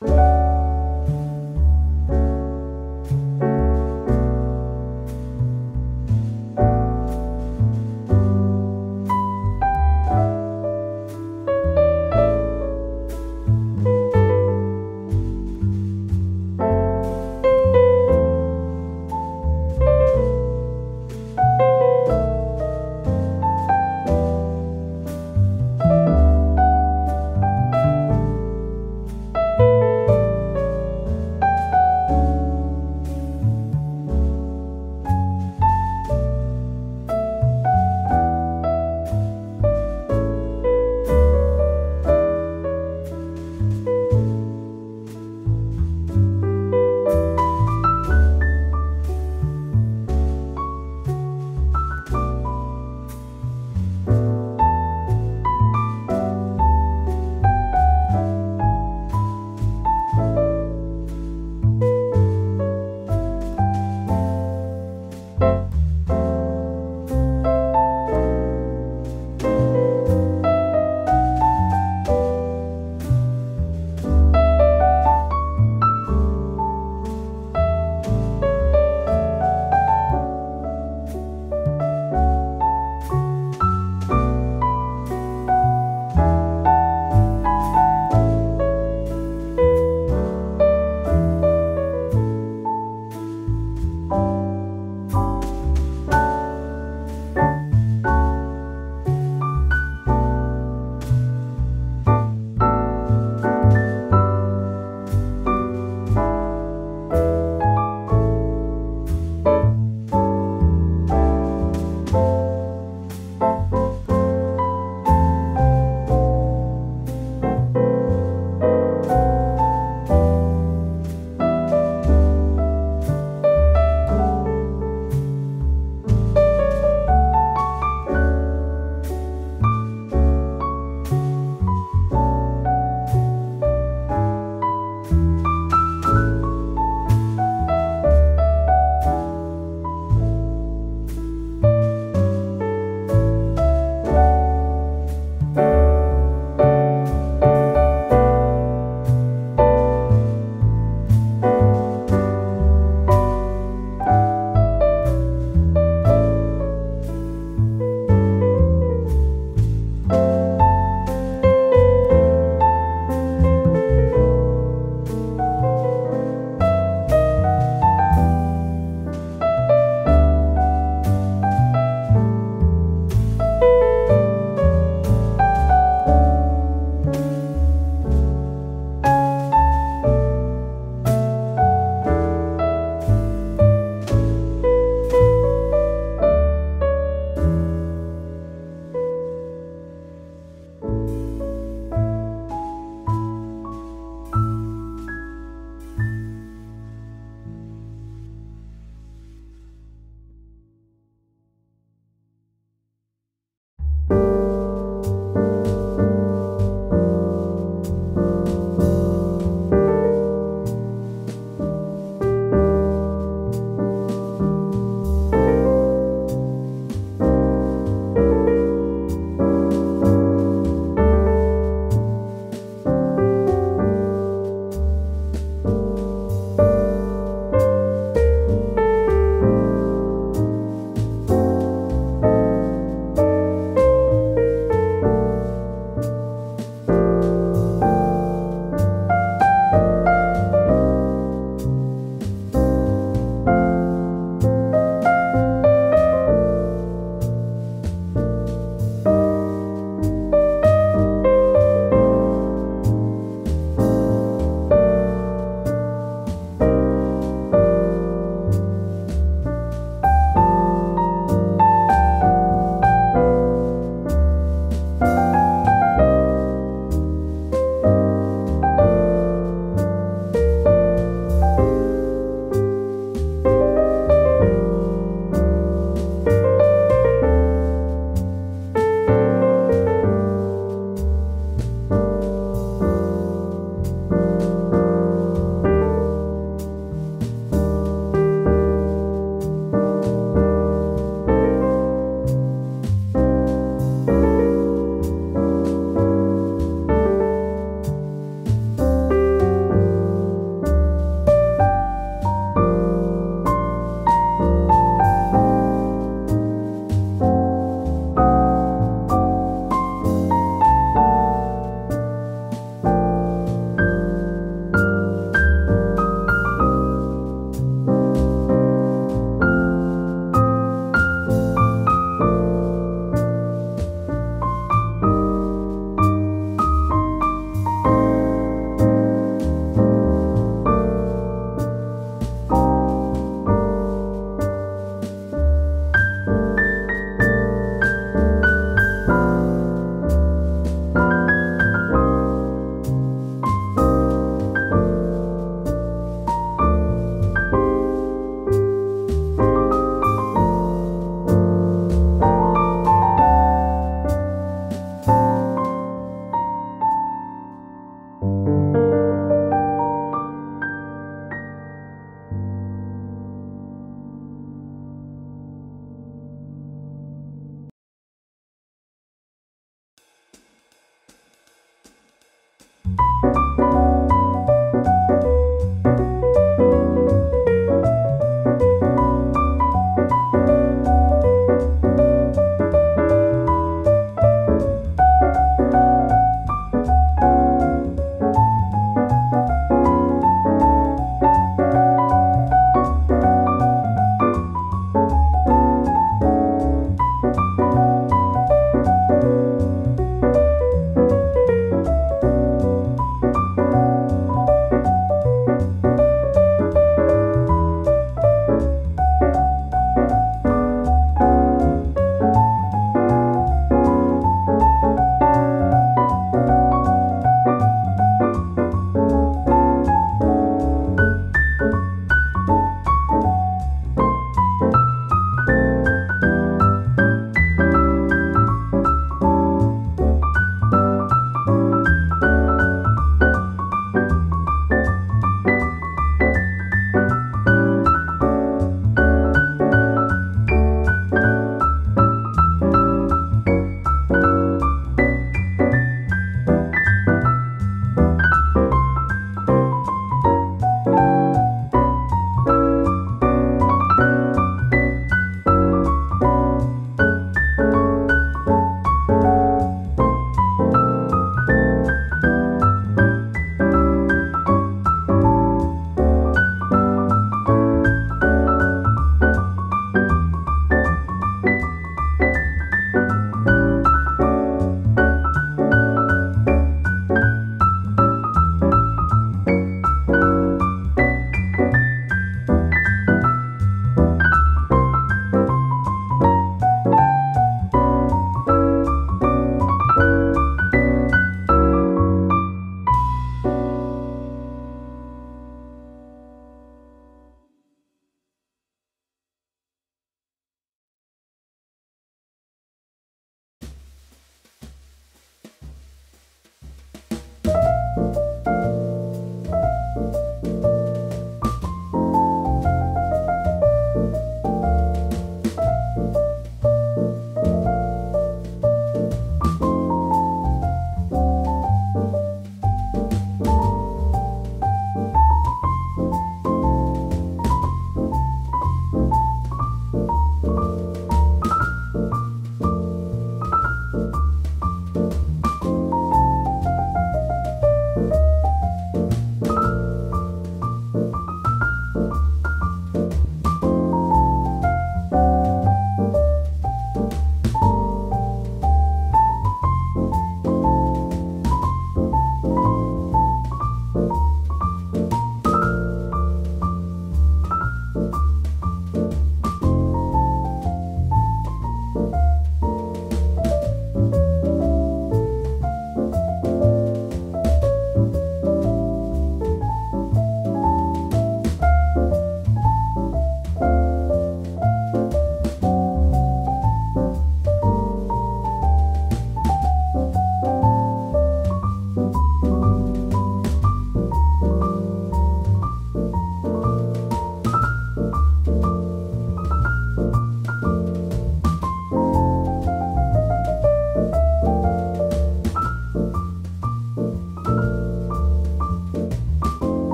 Bye.